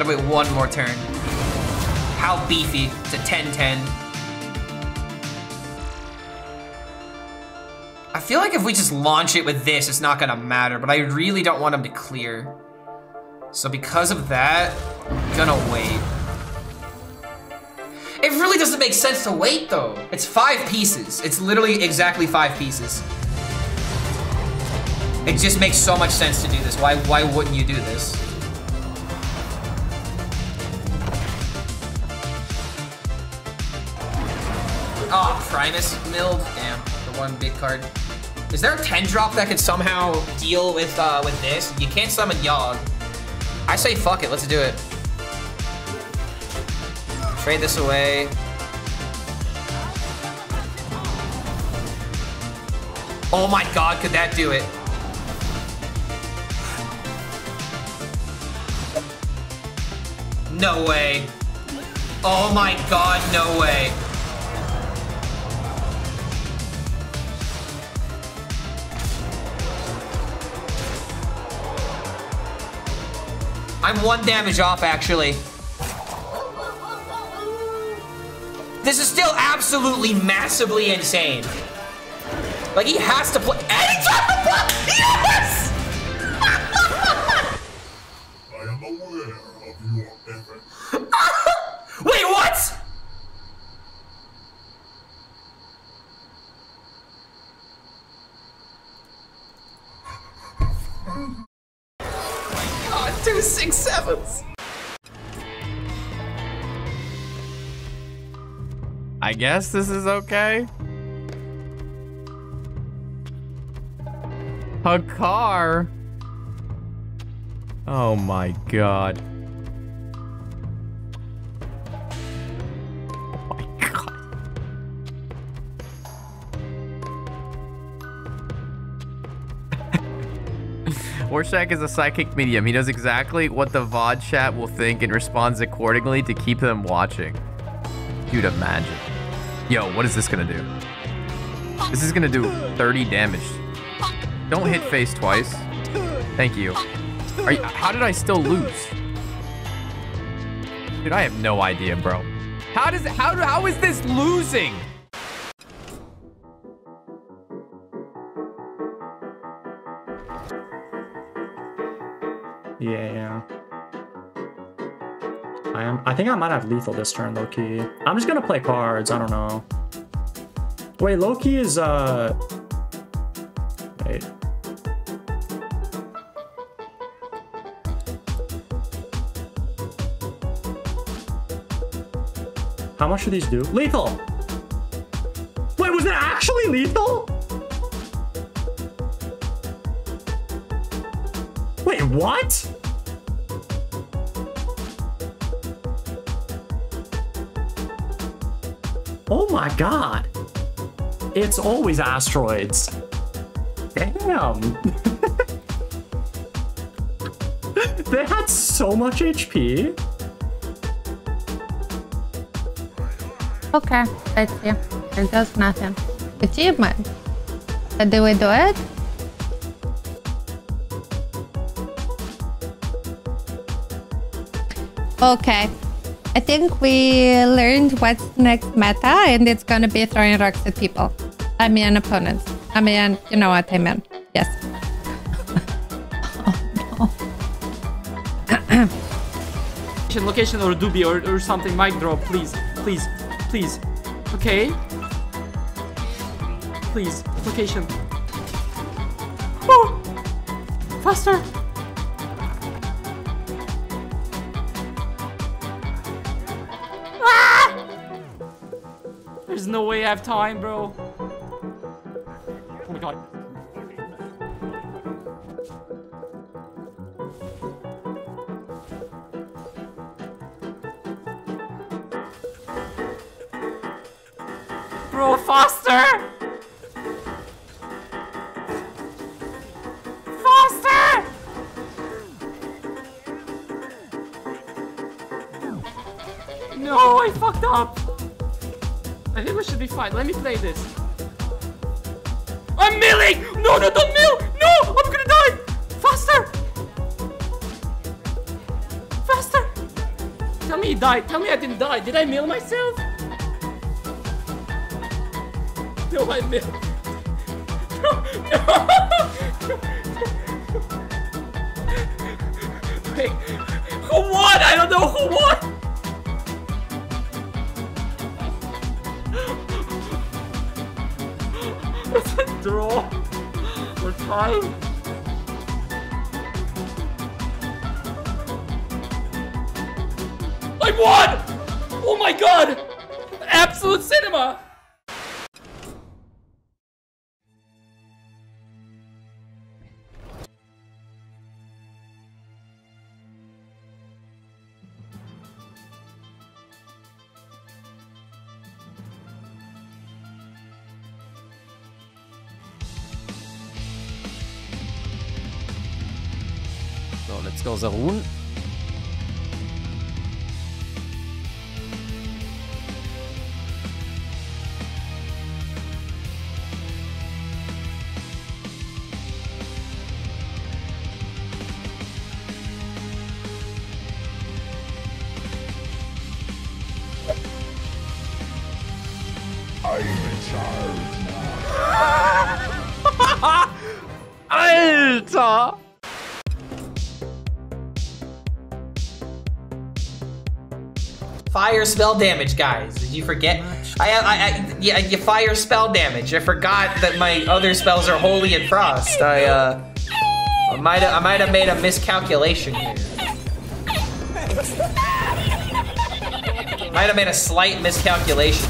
Gotta wait one more turn. How beefy. It's a 10-10. I feel like if we just launch it with this, it's not gonna matter, but I really don't want him to clear. So because of that, I'm gonna wait. It really doesn't make sense to wait though. It's five pieces. It's literally exactly five pieces. It just makes so much sense to do this. Why why wouldn't you do this? Primus milled. Damn, the one big card. Is there a 10 drop that could somehow deal with uh, with this? You can't summon Yogg. I say fuck it, let's do it. Trade this away. Oh my god, could that do it? No way. Oh my god, no way. I'm one damage off, actually. This is still absolutely massively insane. Like, he has to play- I guess this is okay. A car. Oh my god. Warshack is a psychic medium. He knows exactly what the VOD chat will think and responds accordingly to keep them watching. Dude, imagine. Yo, what is this gonna do? This is gonna do 30 damage. Don't hit face twice. Thank you. You how did I still lose? Dude, I have no idea, bro. How does how how is this losing? I am. I think I might have lethal this turn, Loki. I'm just gonna play cards. I don't know. Wait, Loki is uh. Wait. How much do these do? Lethal. Wait, was it actually lethal? Wait, what? Oh my god. It's always asteroids. Damn. they had so much HP. Okay, let's see. It does nothing. Achievement. Do we do it? Okay. I think we learned what's next meta, and it's gonna be throwing rocks at people. I mean opponents. I mean, you know what I mean. Yes. Location, location or doobie or, or something. Mic drop, please. Please. Please. Okay. Please. Location. Oh! Faster! No way I have time, bro. Oh my god. Bro, faster! No, I fucked up. I think we should be fine. Let me play this. I'm milling! No, no, don't mill! No! I'm gonna die! Faster! Faster! Tell me he died. Tell me I didn't die. Did I mill myself? No, I milled. No, no. Wait, who won? I don't know who won. Draw. We're tied. I won! Oh my god! Absolute cinema! So, let's go Zaroon. I'm in charge now. Alter! Fire spell damage, guys. Did you forget? I, I, I, yeah, you fire spell damage. I forgot that my other spells are holy and frost. I, uh, I might have, I might have made a miscalculation here. Might have made a slight miscalculation.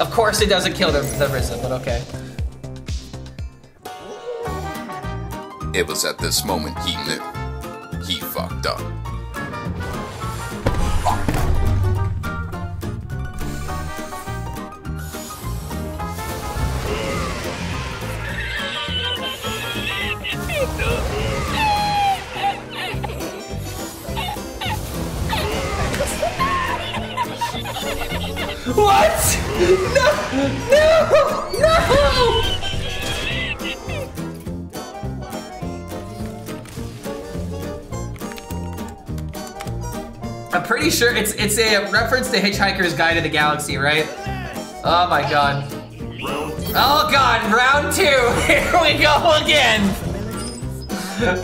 Of course, it doesn't kill the, the Risa, but okay. It was at this moment he knew. He fucked up. What? No! No! No! I'm pretty sure it's it's a reference to Hitchhiker's Guide to the Galaxy, right? Oh my god. Oh god, round two. Here we go again.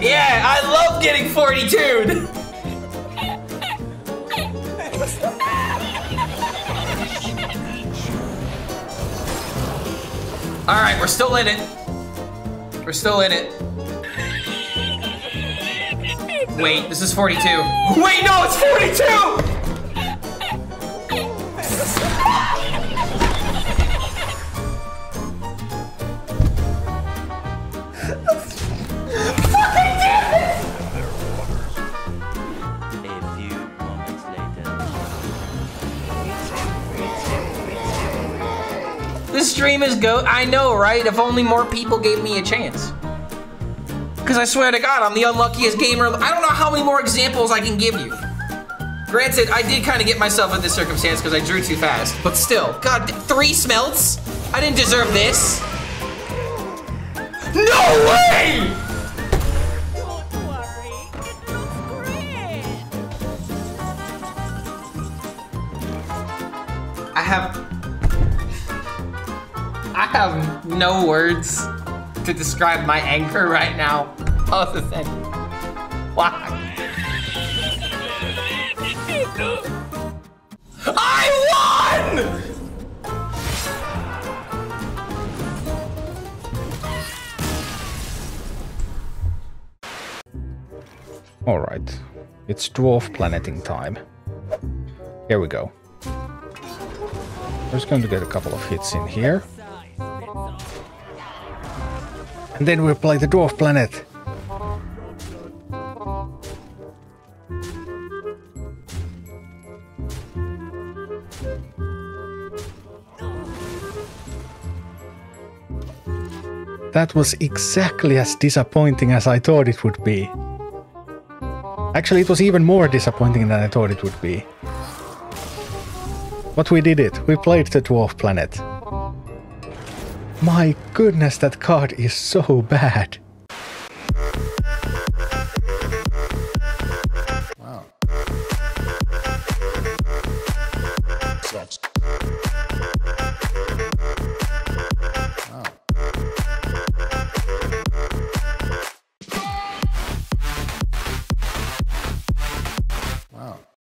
Yeah, I love getting 42'd. All right, we're still in it. We're still in it. Wait, this is 42. Wait, no, it's 42! This stream is go. I know, right? If only more people gave me a chance. Because I swear to God, I'm the unluckiest gamer. I don't know how many more examples I can give you. Granted, I did kind of get myself in this circumstance because I drew too fast. But still, God, three smelts? I didn't deserve this. No way! I have I have no words to describe my anger right now, other than why. I won! Alright, it's dwarf planeting time. Here we go. I'm just going to get a couple of hits in here. And then we'll play the dwarf planet. That was exactly as disappointing as I thought it would be. Actually, it was even more disappointing than I thought it would be. But we did it. We played the dwarf planet. My goodness, that card is so bad.